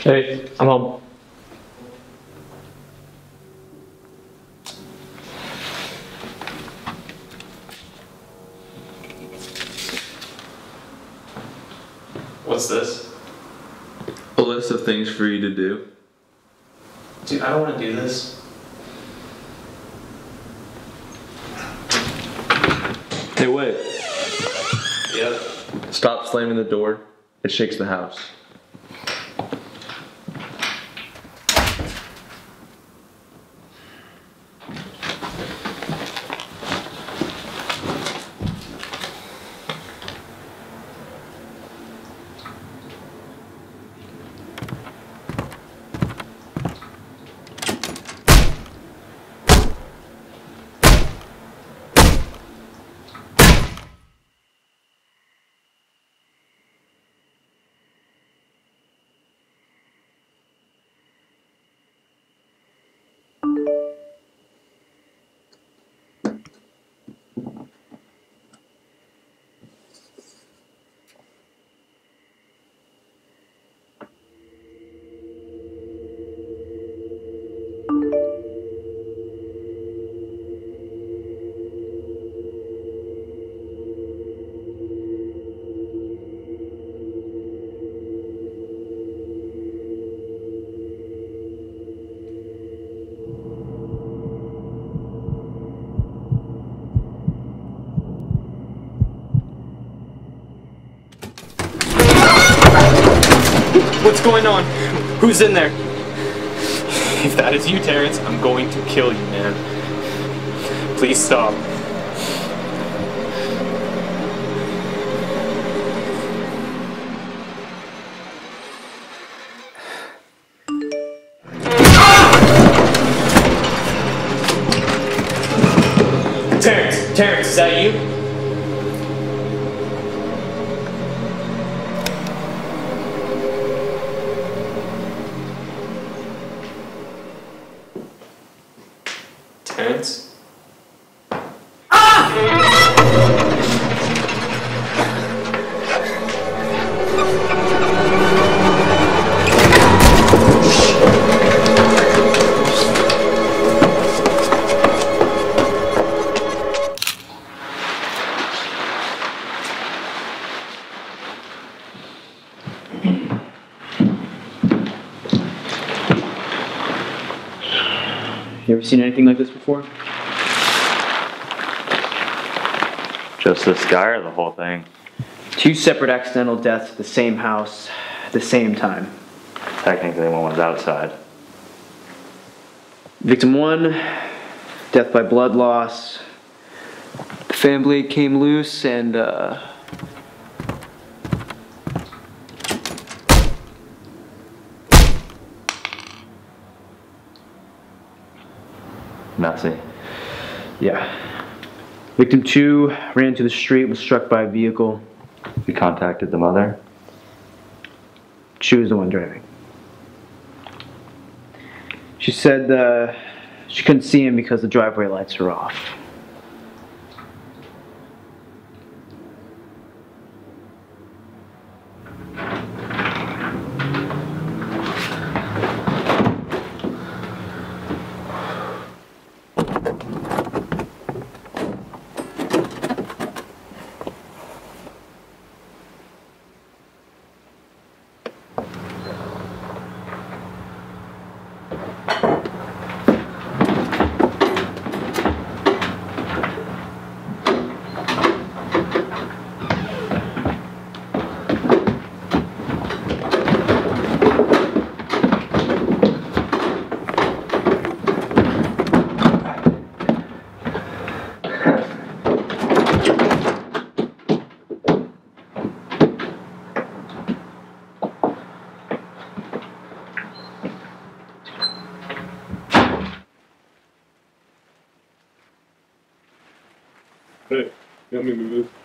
Hey, I'm home. What's this? A list of things for you to do. Dude, I don't want to do this. Hey, wait. Yep. Stop slamming the door. It shakes the house. What's going on? Who's in there? If that is you, Terrence, I'm going to kill you, man. Please stop. Terrence, Terrence, is that you? Terrence? You ever seen anything like this before? Just this guy or the whole thing? Two separate accidental deaths at the same house at the same time. Technically, one was outside. Victim one, death by blood loss. The fan blade came loose and, uh. Messy. Yeah. Victim two ran to the street, was struck by a vehicle. We contacted the mother? She was the one driving. She said uh, she couldn't see him because the driveway lights were off. Hey, let me move this.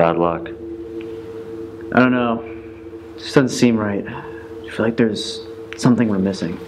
Bad luck. I don't know. It just doesn't seem right. I feel like there's something we're missing.